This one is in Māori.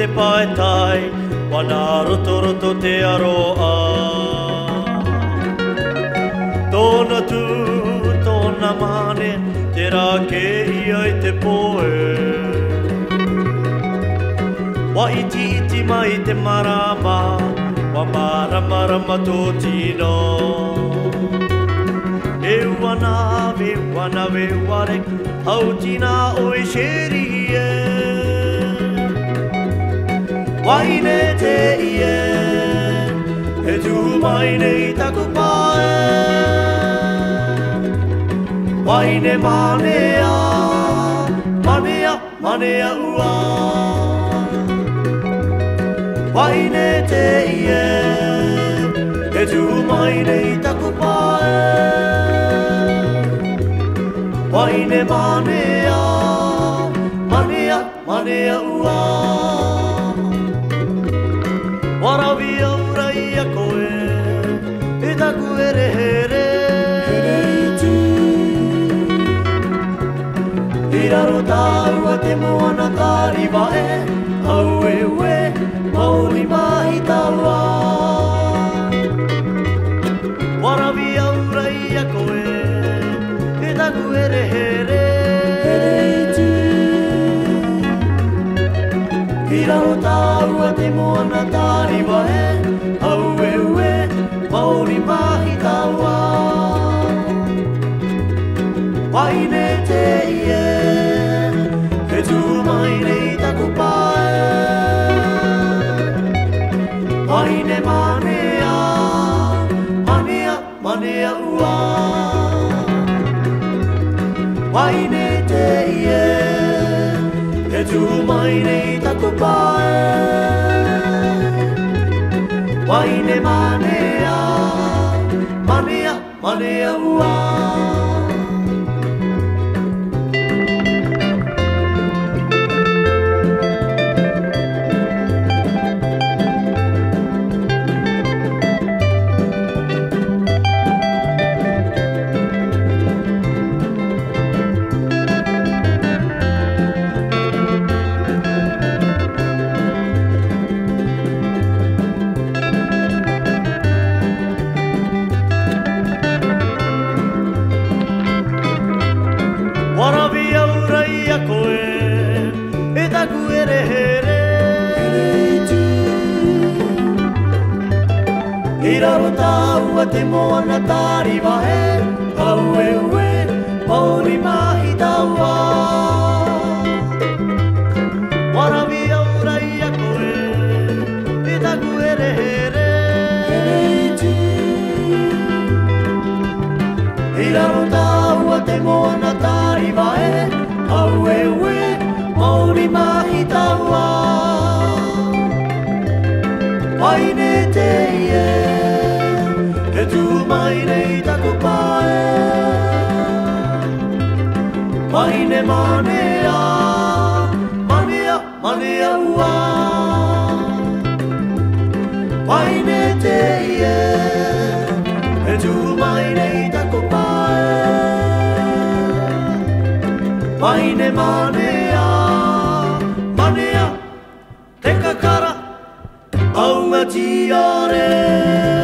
te pae tai Wana roto roto te aroa Tōna tū, tōna mane Te rā ke ia i te poe Wa iti iti mai te marama Wa marama rama tō tino E wana, we wana, we ware Hau tina oi sheri e yeah mai ne te ie He tu mai nei taku pae Mai ne manea Manea, manea ua Mai ne te ie He tu mai nei taku pae Mai ne manea Manea, manea ua Mai ne manea Ora vi ora ia coe E da e te moana tari vae Au e ue, mauri mai Ki rau te moana tāri au e ue, mauri mahi tāua. te ie, he tū mai nei tāku pae. Waine manea, manea, manea ua. Waine e tu mai nei taku pae Waine manea, manea, manea ua Waine manea, manea, manea ua I rau tau a te moana tāri wahe Tau e ue, pauri mahi tau a Warawi au rai a koe, i taku ere ere I rau tau a te moana tāri wahe Tau e ue, pauri mahi tau a te Waine manea, manea, manea ua Waine te ie, e tu mai nei tako pae Waine manea, manea, te kakara Aua ti area